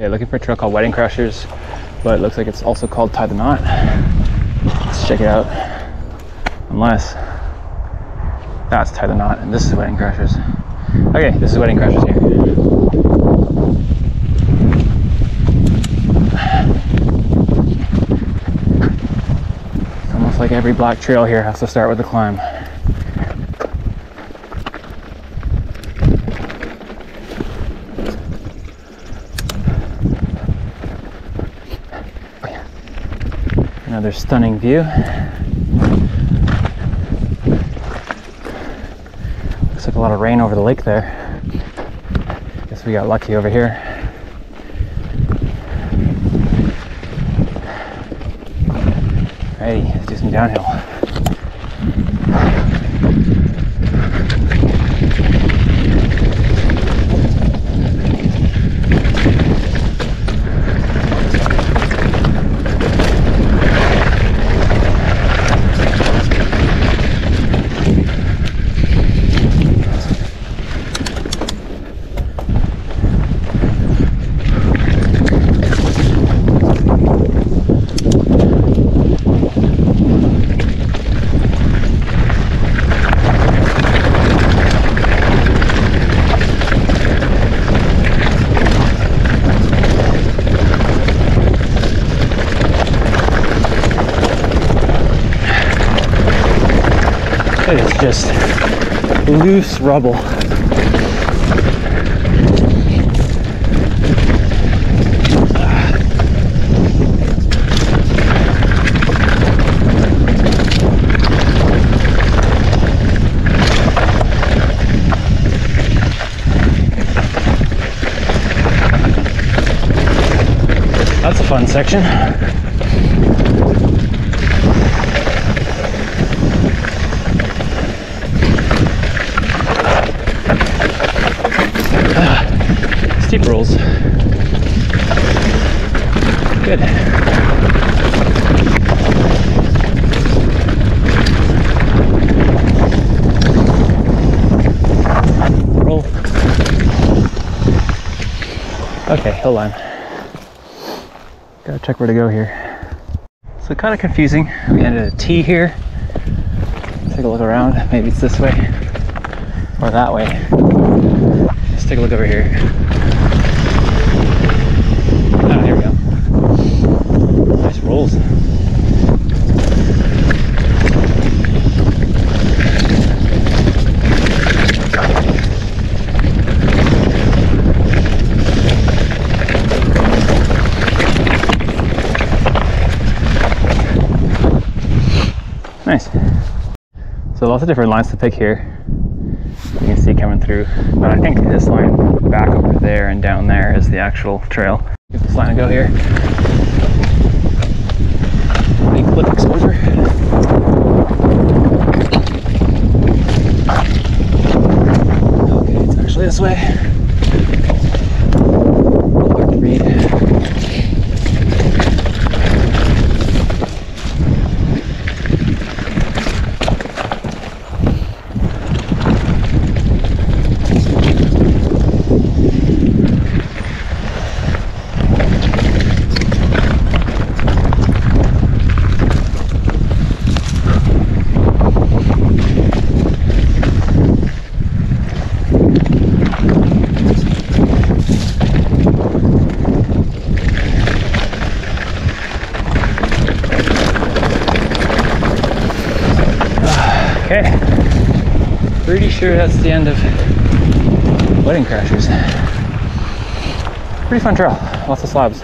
Okay, looking for a trail called Wedding Crashers, but it looks like it's also called Tie the Knot. Let's check it out. Unless that's Tie the Knot and this is Wedding Crashers. Okay, this is Wedding Crashers here. It's almost like every black trail here has to start with a climb. Another stunning view. Looks like a lot of rain over the lake there. Guess we got lucky over here. Alrighty, let's do some downhill. It is just loose rubble. That's a fun section. Steep rolls. Good. Roll. Okay, hold on. Gotta check where to go here. So kind of confusing. We ended at a T here. Take a look around. Maybe it's this way or that way. Look over here. Ah, here we go. Nice rolls. Nice. So lots of different lines to pick here. You can see coming through, but I think this line back over there and down there is the actual trail. Give this line a go here. Big clip exposure. Okay, it's actually this way. Okay. Pretty sure that's the end of Wedding Crashers. Pretty fun trail. Lots of slabs.